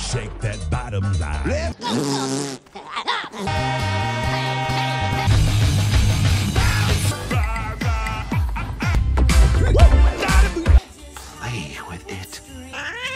Shake that bottom line. with it. Ah.